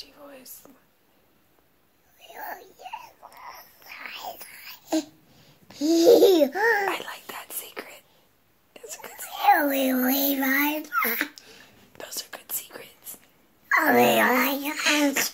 scratchy voice. I like that secret. It's a good secret. Those are good secrets. Oh,